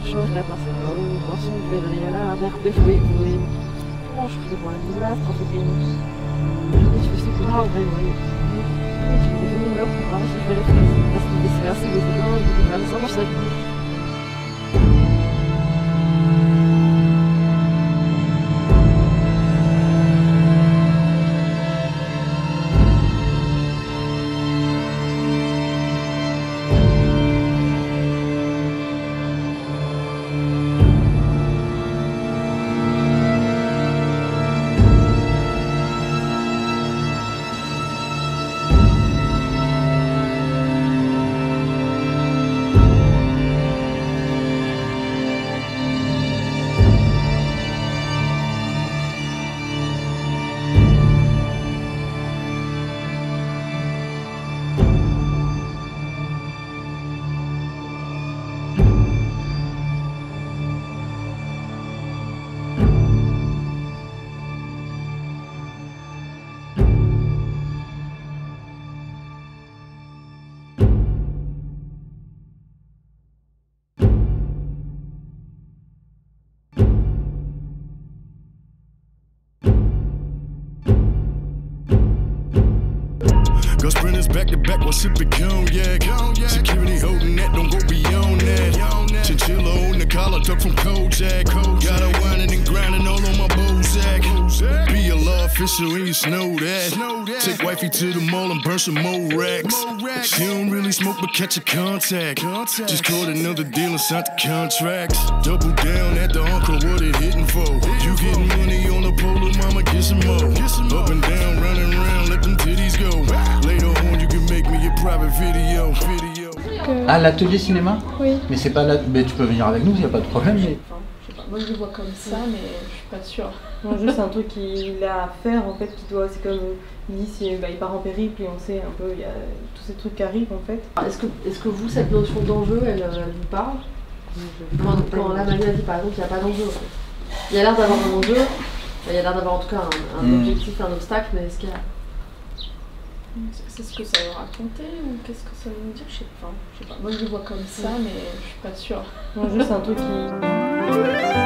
Chora passando posso ver ela aberta foi foi Acho que vai lá para o fim. Ich weiß nicht genau, wenn ich ich bin sprinters back to back while sipping cognac. Security holding that, don't go beyond that. Chinchilla on the collar, tuck from Kojak. Got her whining and grinding all on my Bozak. Be a law official and you snow that. Take wifey to the mall and burn some more racks. She don't really smoke but catch a contact. Just caught another deal and signed the contracts. Double down at the uncle, what it hitting for? You getting money on the polo, mama, get some more. Up and down, running around, let them titties go. Ah, l'atelier cinéma Oui. Mais c'est pas là. Mais tu peux venir avec nous, il n'y a pas de problème. mais- Enfin, je sais pas, moi je le vois comme ça, mais je suis pas sûre. Non, juste un truc qu'il a à faire en fait, qui doit, c'est comme il dit, si, bah, il part en périple et on sait un peu, il y a tous ces trucs qui arrivent en fait. Est-ce que, est que vous, cette notion d'enjeu, elle, euh, elle vous parle? Quand, quand la Magali dit par exemple qu'il n'y a pas d'enjeu, en fait. il y a l'air d'avoir un enjeu, il y a l'air d'avoir en tout cas un, un Hmm. objectif, un obstacle, mais est-ce qu'il y a. C'est ce que ça veut raconter ou qu'est-ce que ça veut dire? Je sais pas. Je sais pas. Moi je le vois comme ça, mais je suis pas sûre. Non, juste un truc qui.